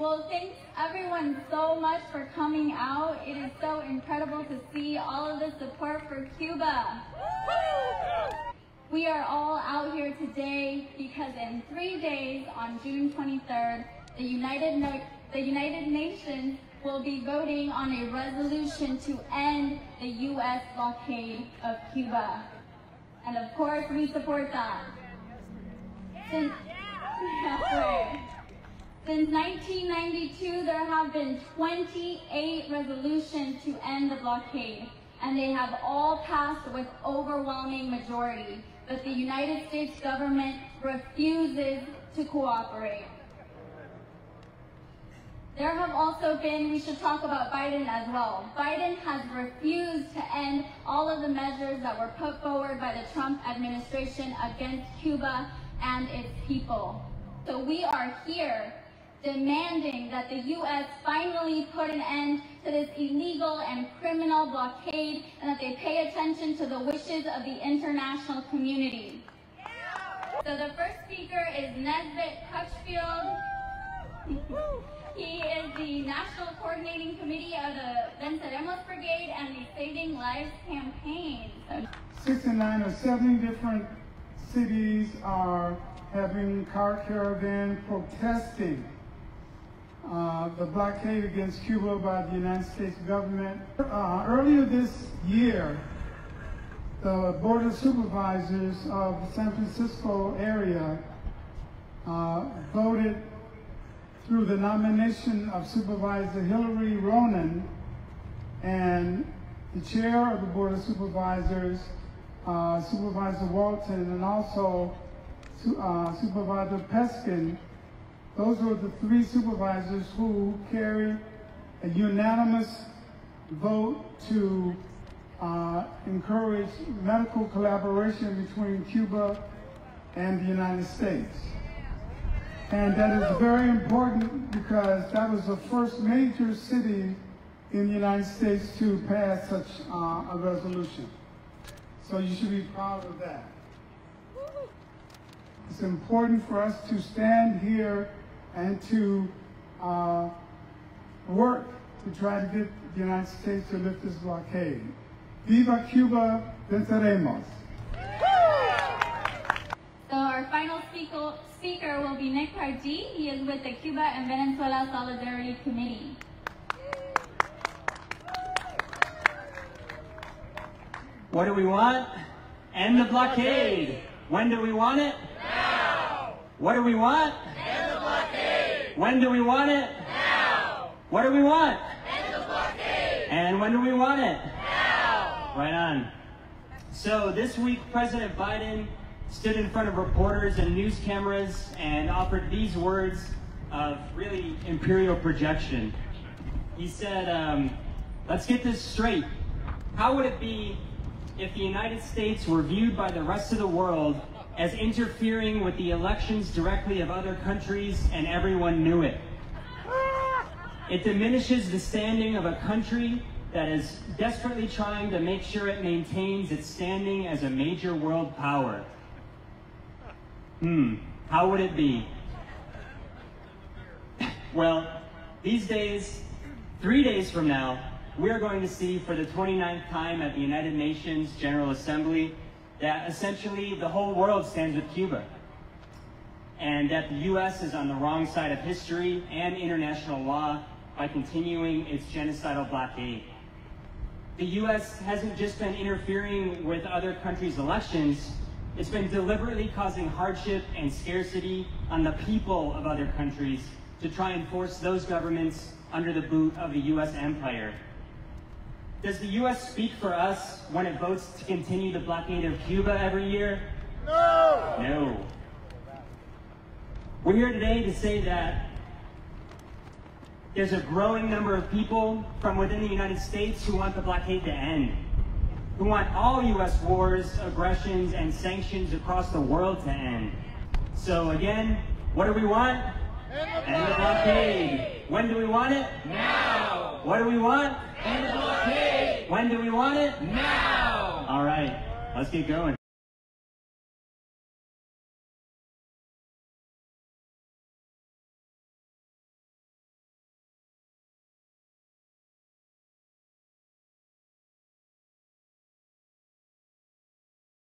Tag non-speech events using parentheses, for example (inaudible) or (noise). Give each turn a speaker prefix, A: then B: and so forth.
A: Well, thanks everyone so much for coming out. It is so incredible to see all of the support for Cuba. We are all out here today because in three days, on June 23rd, the United, no the United Nations will be voting on a resolution to end the U.S. blockade of Cuba. And of course, we support that. Since, (laughs) Since 1992, there have been 28 resolutions to end the blockade, and they have all passed with overwhelming majority. But the United States government refuses to cooperate. There have also been, we should talk about Biden as well. Biden has refused to end all of the measures that were put forward by the Trump administration against Cuba and its people. So we are here demanding that the U.S. finally put an end to this illegal and criminal blockade and that they pay attention to the wishes of the international community. So the first speaker is Nesbitt Crutchfield. he is the National Coordinating Committee of the Venceremos Brigade and the Saving Lives campaign.
B: 69 or 70 different cities are having car caravan protesting uh, the blockade against Cuba by the United States government. Uh, earlier this year, the Board of Supervisors of the San Francisco area uh, voted through the nomination of Supervisor Hillary Ronen and the chair of the Board of Supervisors, uh, Supervisor Walton, and also uh, Supervisor Peskin those were the three supervisors who carried a unanimous vote to uh, encourage medical collaboration between Cuba and the United States. And that is very important because that was the first major city in the United States to pass such uh, a resolution. So you should be proud of that. It's important for us to stand here and to uh, work to try to get the United States to lift this blockade. Viva Cuba, venceremos.
A: So our final speaker, speaker will be Nick Pardee. He is with the Cuba and Venezuela Solidarity Committee.
C: What do we want? End the blockade. When do we want it?
D: Now.
C: What do we want? When do we want it?
D: Now.
C: What do we want?
D: End the blockade.
C: And when do we want it?
D: Now.
C: Right on. So this week, President Biden stood in front of reporters and news cameras and offered these words of really imperial projection. He said, um, let's get this straight. How would it be if the United States were viewed by the rest of the world as interfering with the elections directly of other countries, and everyone knew it. It diminishes the standing of a country that is desperately trying to make sure it maintains its standing as a major world power. Hmm, how would it be? (laughs) well, these days, three days from now, we are going to see for the 29th time at the United Nations General Assembly that essentially the whole world stands with Cuba and that the U.S. is on the wrong side of history and international law by continuing its genocidal blockade. The U.S. hasn't just been interfering with other countries' elections, it's been deliberately causing hardship and scarcity on the people of other countries to try and force those governments under the boot of the U.S. empire. Does the U.S. speak for us when it votes to continue the blockade of Cuba every year?
D: No!
C: No. We're here today to say that there's a growing number of people from within the United States who want the blockade to end, who want all U.S. wars, aggressions, and sanctions across the world to end. So again, what do we want?
D: End the blockade!
C: When do we want it?
D: Now!
C: What do we want?
D: End the blockade!
C: When do we want it?
D: Now!
C: All right, let's get going.